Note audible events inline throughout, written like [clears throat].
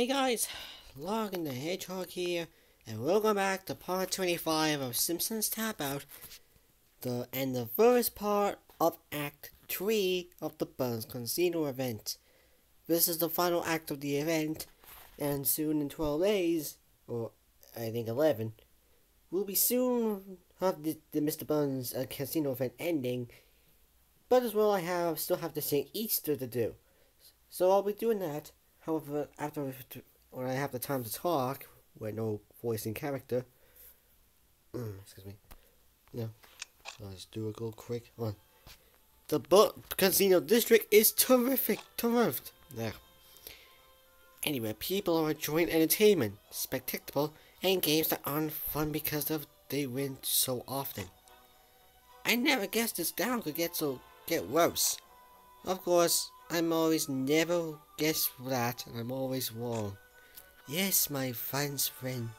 Hey guys, Lorcan the Hedgehog here, and welcome back to part 25 of Simpsons Tapped Out, the and the first part of Act 3 of the Burns Casino event. This is the final act of the event, and soon in 12 days, or I think 11, we'll be soon have the, the Mr. Burns uh, Casino event ending, but as well I have still have the St. Easter to do. So I'll be doing that. However, after when I have the time to talk, with no voicing character, mm, excuse me, no, let's do a little quick one. The casino district is terrific, terrific. There. Anyway, people are enjoying entertainment, spectacle, and games that aren't fun because of they win so often. I never guessed this down could get so get worse. Of course, I'm always never guess that, and I'm always wrong. Yes, my friend's friend,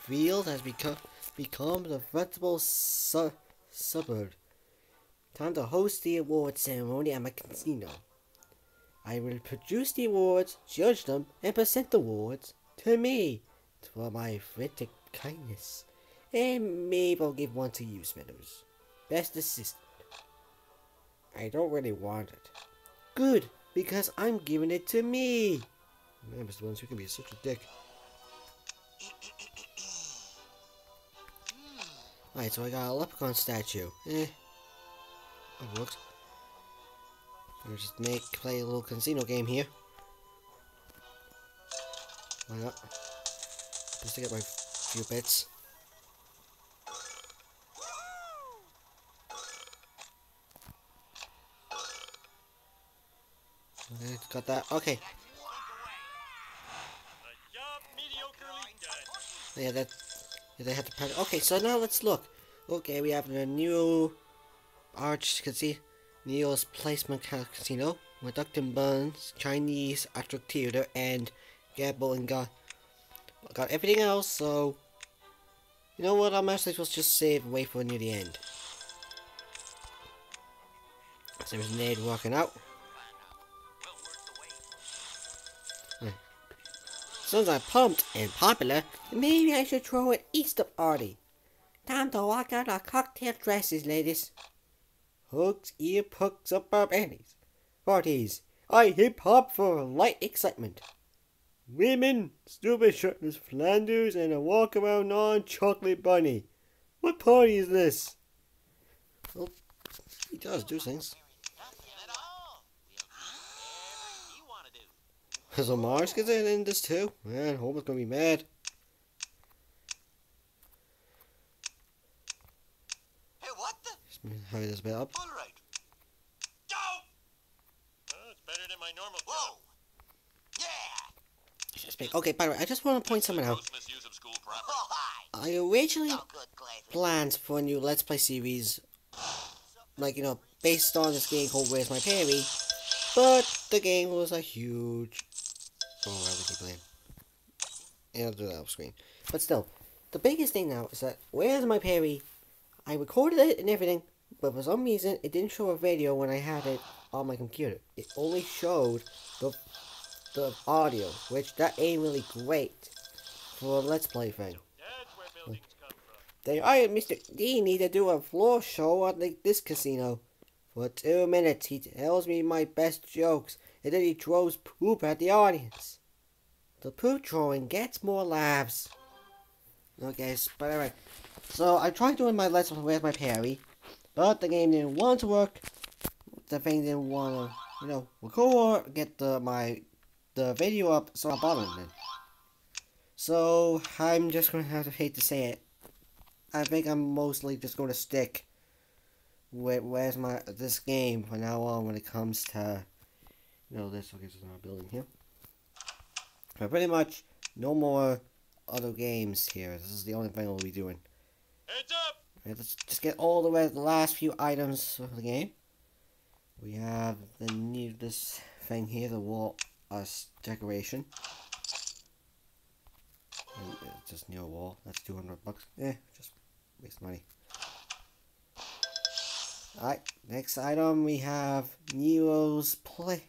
Field has become become the veritable su suburb. Time to host the award ceremony at my casino. I will produce the awards, judge them, and present the awards to me for my frantic kindness. And maybe I'll give one to you, Smithers. Best assistant. I don't really want it. Good, because I'm giving it to me. Man, Mr. Bones, you can be such a dick. Alright, so I got a leprechaun statue. Eh. That works. I'll just make play a little casino game here. Why not? Just to get my few bits. Got that. Okay. Yeah, that. They had to pack. Okay, so now let's look. Okay, we have the new arch. You can see Neil's Placement Casino Dr. Burns, Chinese Attract Theater, and Gabble and got got everything else. So you know what? I'm actually supposed to just save and wait for near the end. So there's Ned walking out. Since I'm pumped and popular, maybe I should throw an Easter party. Time to walk out our cocktail dresses, ladies. Hooks, ear pucks up our panties. Parties. I hip hop for light excitement. Women, stupid shirtless Flanders, and a walk around non chocolate bunny. What party is this? Well, he does do things. So Mars gets in, in this too? Man, Homer's gonna be mad. Hey, what the? Just hurry this bit up. All right. Go! Well, it's better than my normal Whoa! Yeah! Just make- Okay, by the way, I just want to point something out. Gross misuse of school property. Oh, hi! I originally Oh, good, planned for a new Let's Play series, like, you know, based on this game called Where's My Perry, but the game was a huge... Oh, why would you blame? I'll do that off screen. But still, the biggest thing now is that Where's My Perry, I recorded it and everything, but for some reason it didn't show a video when I had it on my computer. It only showed the the audio, which that ain't really great for a Let's Play thing. Where. They hired Mr. D need to do a floor show at this casino. For two minutes, he tells me my best jokes, and then he throws poop at the audience. The poop throwing gets more laughs. Okay, but alright. So I tried doing my Play with my Perry, but the game didn't want to work. The thing didn't want to, you know, record, get the my the video up, so I bothered then. So I'm just gonna have to hate to say it. I think I'm mostly just going to stick with where's my this game from now on when it comes to know this so it's not building here. But pretty much no more other games here. This is the only thing we'll be doing. Heads up! Alright, let's just get all the way to the last few items of the game. We have the new this thing here, the wall uh, decoration. And It's just near a wall. That's two hundred bucks. Eh, just waste money. Alright, next item we have Nero's Play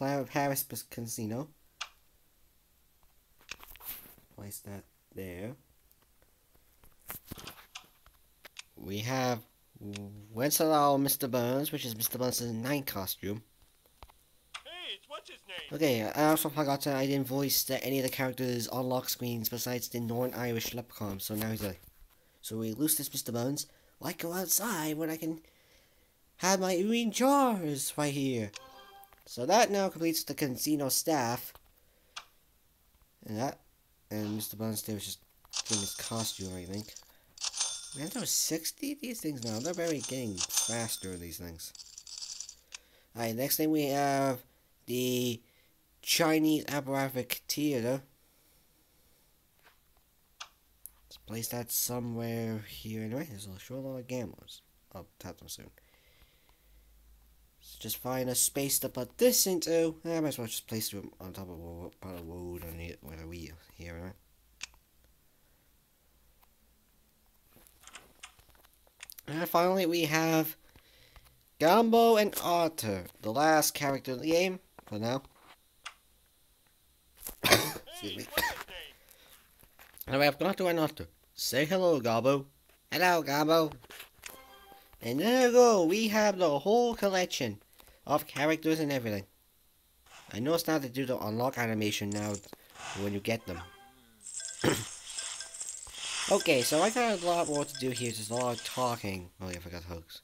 Paris Casino. place that there. We have Wenceslao Mr. Burns, which is Mr. Burns' night costume. Hey, it's what's his name? Okay, I also forgot that I didn't voice the, any of the characters on lock screens besides the Northern Irish leprechaun, so now he's like, so we lose this Mr. Bones. Why go outside when I can have my urine jars right here? So that now completes the casino staff. And that, and Mr. Bones there was just doing his costume, I think. We have those 60 these things now. They're very getting faster, these things. Alright, next thing we have the Chinese Operatic Theater. Let's place that somewhere here anyway. There's a sure lot of gamblers. Oh, I'll tap them soon. Just find a space to put this into. I might as well just place it on top of a part of wood on it with a wheel here, right? And finally we have Gumbo and Arthur, the last character in the game, for now. [coughs] Excuse me. And we have and Arthur. Say hello, Gabbo. Hello, Gabbo. And there we go, we have the whole collection of characters and everything. I noticed now they do the unlock animation now when you get them. [coughs] okay, so I got a lot more to do here, just a lot of talking. Oh yeah, I forgot hooks.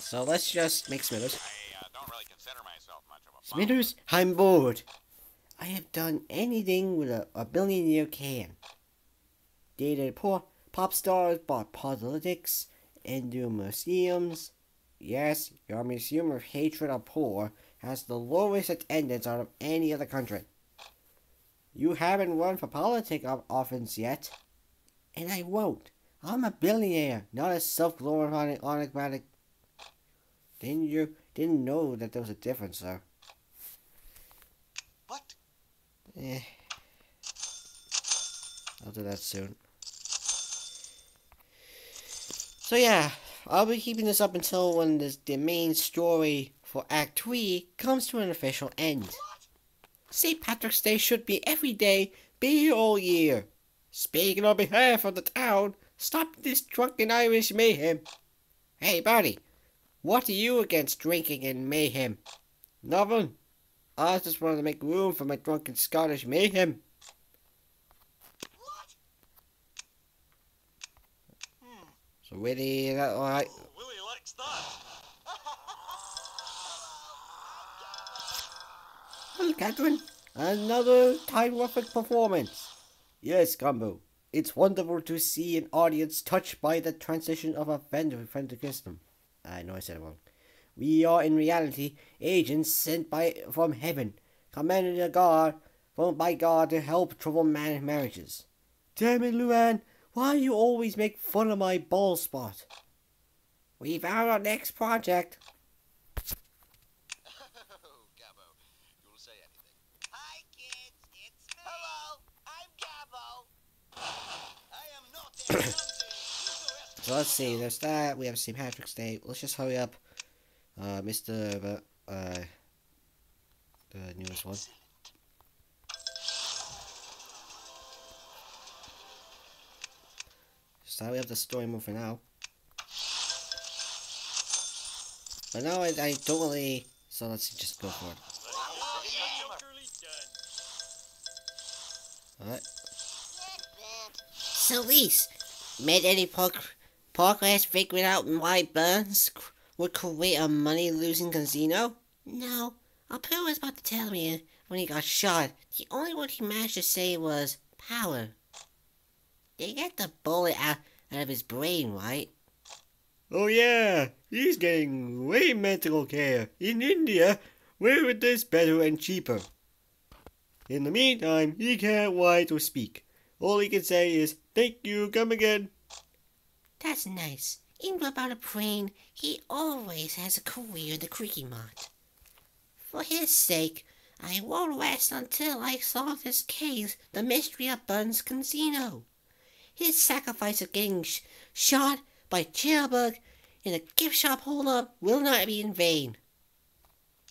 So let's just make Smithers. I uh, don't really consider myself much of a. Smithers, I'm bored. I have done anything with a, a billionaire can. Dated poor pop stars, bought politics, and do museums. Yes, your museum of hatred of poor has the lowest attendance out of any other country. You haven't run for politics of office yet, and I won't. I'm a billionaire, not a self-glorifying autocratic. Didn't you didn't know that there was a difference, sir? What? Eh. I'll do that soon. So yeah, I'll be keeping this up until when this, the main story for Act 3 comes to an official end. St. Patrick's Day should be every day, be all year. Speaking on behalf of the town, stop this drunken Irish mayhem. Hey, buddy, what are you against drinking and mayhem? Nothing. I just wanted to make room for my drunken Scottish mayhem. What? So really, that alright? Ooh, Willie likes that. Well, Catherine, another time-worth performance. Yes, Gumbo, it's wonderful to see an audience touched by the transition of a vendor friend to system. I know I said it wrong. We are in reality agents sent by from heaven, commanded to God from by God to help troubled man marriages. Damn it, Luann, why you always make fun of my ball spot? We found our next project. [laughs] Oh, Gabbo, you'll say anything. Hi, kids. It's me. Hello. I'm Gabbo. I am not [coughs] a So let's see, there's that. We have St. Patrick's Day. Let's just hurry up. Uh, Mr. Bu- Uh, the newest one. So we have the story mode for now. But now I, I don't really. So let's just go for it. Yeah. Curly done. Alright. So, Lise, made any prog- progress figuring out why Burns would create a money-losing casino? No, Alpero was about to tell me when he got shot. The only word he managed to say was power. They get the bullet out, out of his brain, right? Oh yeah, he's getting way medical care in India, where it is better and cheaper. In the meantime, he can't write or speak. All he can say is, "Thank you, come again." That's nice. Even without a brain, he always has a career in the Kwik-E-Mart. For his sake, I won't rest until I solve this case, the mystery of Buns Casino. His sacrifice of getting sh- shot by Jitterbug in a gift shop holdup will not be in vain.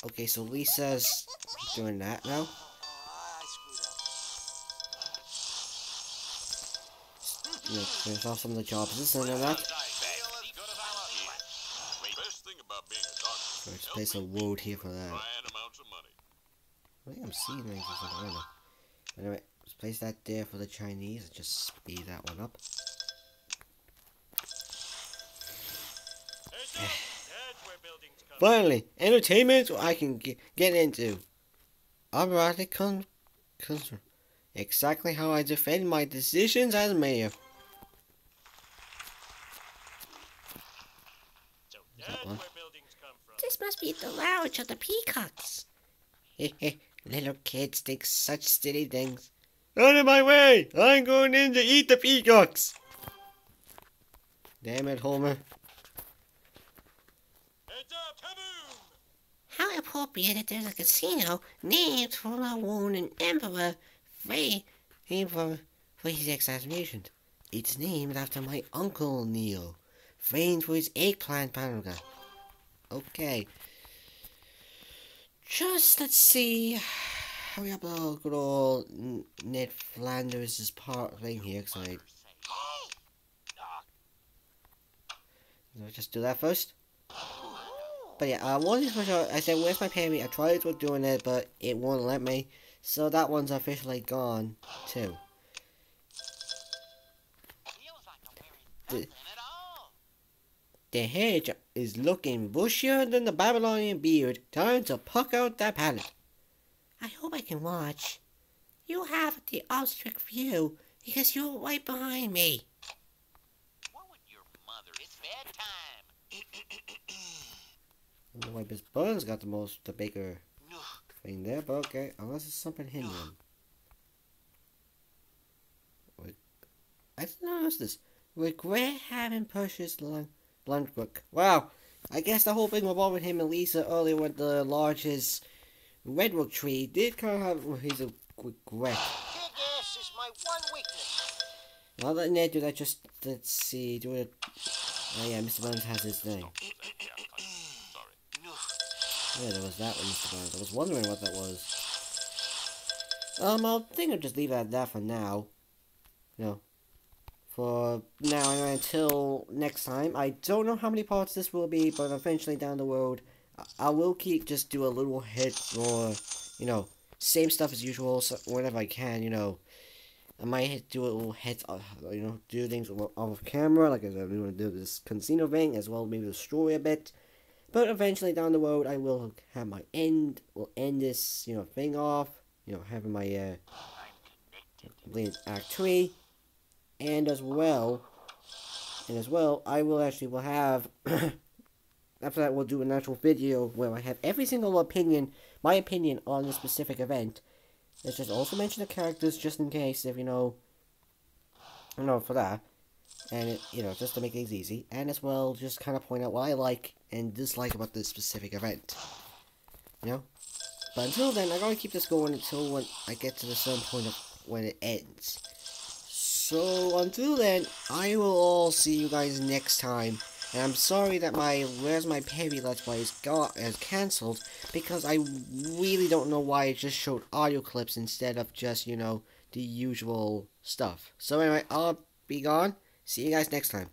Okay, so Lisa's doing that now. I screwed you know, finish off some of the jobs this and that. Best thing about being a doctor. So let's place a wood here for that. Giant amounts of money. I think I'm seeing things or something. I don't know. Anyway, let's place that there for the Chinese and just speed that one up. Hey, Dad, that's [sighs] where buildings come. Finally, entertainment I can get, get into. Operatic con- concern. Exactly how I defend my decisions as mayor. So that one? where buildings come from. This must be the lounge of the peacocks. [laughs] Little kids think such silly things. Out of my way! I'm going in to eat the peacocks! Damn it, Homer. Heads up, kaboom! How appropriate that there's a casino named for a wounded emperor free Named for, for his assassination. It's named after my uncle Neil, famed for his eggplant panogram. Okay. Just let's see how we upload good old Ned Flanders' is part thing here, because I. Just do that first? But yeah, uh, one for sure, I said, where's my payment? I tried doing it, but it won't let me. So that one's officially gone, too. The-. The hedge is looking bushier than the Babylonian beard. Time to puck out that palate. I hope I can watch. You have the obstruct view because you're right behind me. What would your mother? It's bedtime. I don't know why Miss Buns got the most, the bigger No. thing there, but okay, unless it's something hidden. Wait, I didn't notice this. Regret having purchased Lund- Lundbrook. Wow, I guess the whole thing revolving him and Lisa earlier with the largest redwood tree did kind of have his regret. Pig ass is my one weakness. I'll let Ned do that. Just let's see. Do it. Oh yeah, Mr. Burns has his thing. Sorry. Yeah, there was that one, Mr. Burns. I was wondering what that was. Um, I'll think I'll just leave it at that for now. You know, for now and until next time. I don't know how many parts this will be, but eventually down the road, I, will keep just do a little hit or, you know, same stuff as usual. So whenever I can, you know. I might do a little hit, uh, you know, do things off camera, like I said, we want to do this casino thing, as well maybe the story a bit. But eventually down the road, I will have my end, will end this, you know, thing off, you know, having my, uh, completed Act 3, and as well, and as well, I will actually will have, [clears throat] after that, we'll do an actual video where I have every single opinion, my opinion on the specific event. Let's just also mention the characters just in case if you know, you know, for that. And, it, you know, just to make things easy. And as well, just kind of point out what I like and dislike about this specific event. You know? But until then, going to keep this going until when I get to the certain point of when it ends. So, until then, I will all see you guys next time. And I'm sorry that my Where's My Perry Let's Play is got is cancelled because I really don't know why it just showed audio clips instead of just, you know, the usual stuff. So anyway, I'll be gone. See you guys next time.